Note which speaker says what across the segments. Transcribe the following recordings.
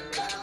Speaker 1: Gracias.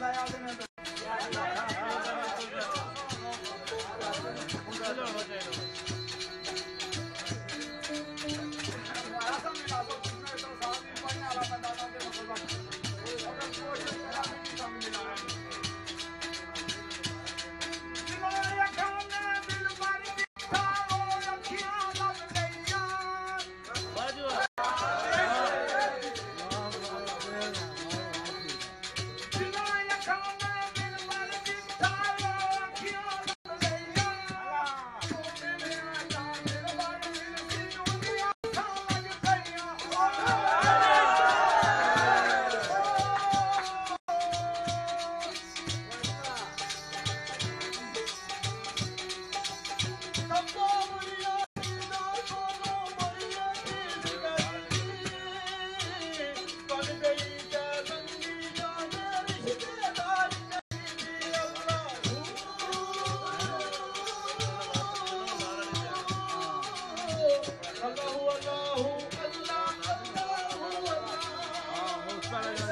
Speaker 2: 来呀，对面的。
Speaker 1: Schwager.